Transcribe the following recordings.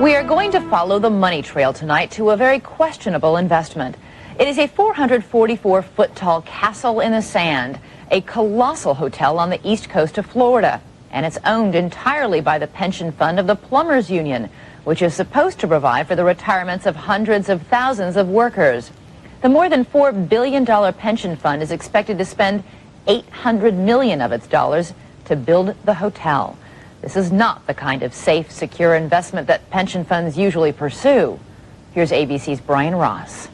We are going to follow the money trail tonight to a very questionable investment. It is a 444 foot tall castle in the sand, a colossal hotel on the east coast of Florida. And it's owned entirely by the pension fund of the Plumbers Union, which is supposed to provide for the retirements of hundreds of thousands of workers. The more than $4 billion pension fund is expected to spend 800 million of its dollars to build the hotel. This is not the kind of safe, secure investment that pension funds usually pursue. Here's ABC's Brian Ross.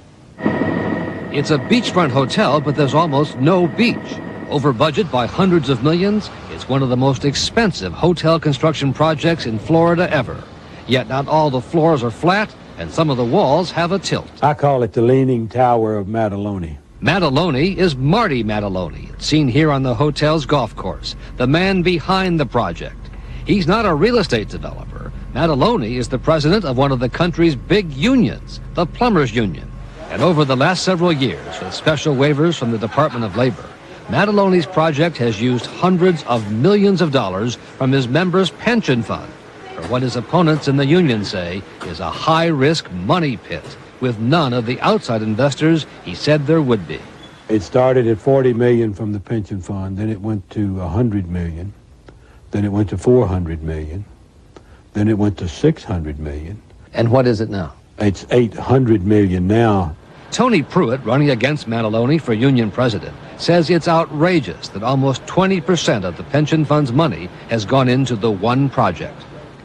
It's a beachfront hotel, but there's almost no beach. Over budget by hundreds of millions, it's one of the most expensive hotel construction projects in Florida ever. Yet not all the floors are flat, and some of the walls have a tilt. I call it the Leaning Tower of Maddaloni. Maddaloni is Marty Maddaloni, seen here on the hotel's golf course, the man behind the project. He's not a real estate developer. Maddaloni is the president of one of the country's big unions, the Plumbers Union. And over the last several years, with special waivers from the Department of Labor, Maddaloni's project has used hundreds of millions of dollars from his members' pension fund for what his opponents in the union say is a high-risk money pit with none of the outside investors he said there would be. It started at 40 million from the pension fund, then it went to 100 million. Then it went to 400 million. Then it went to 600 million. And what is it now? It's 800 million now. Tony Pruitt, running against Maddaloni for union president, says it's outrageous that almost 20% of the pension fund's money has gone into the one project.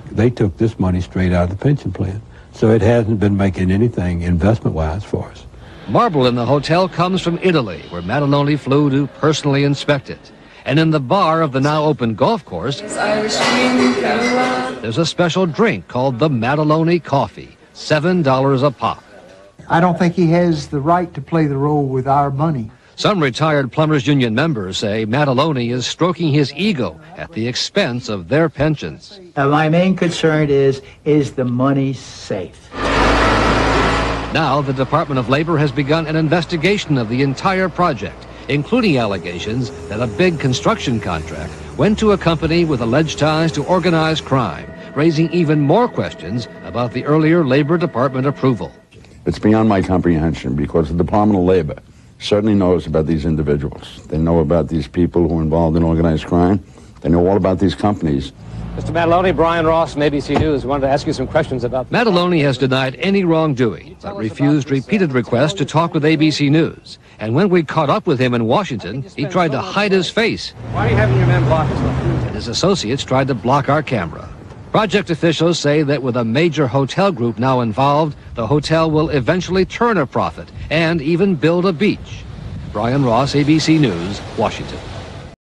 They took this money straight out of the pension plan. So it hasn't been making anything investment-wise for us. Marble in the hotel comes from Italy, where Maddaloni flew to personally inspect it. And in the bar of the now open golf course, there's a special drink called the Maddaloni Coffee, $7 a pop. I don't think he has the right to play the role with our money. Some retired Plumbers Union members say Maddaloni is stroking his ego at the expense of their pensions. Uh, my main concern is, is the money safe? Now the Department of Labor has begun an investigation of the entire project including allegations that a big construction contract went to a company with alleged ties to organized crime, raising even more questions about the earlier Labor Department approval. It's beyond my comprehension because the Department of Labor certainly knows about these individuals. They know about these people who are involved in organized crime. They know all about these companies. Mr. Maddaloni, Brian Ross from ABC News wanted to ask you some questions about... Maddaloni has denied any wrongdoing, but refused uh, repeated requests to talk with ABC News. And when we caught up with him in Washington, he tried to hide his face. Why are you having your men block us? And his associates tried to block our camera. Project officials say that with a major hotel group now involved, the hotel will eventually turn a profit and even build a beach. Brian Ross, ABC News, Washington.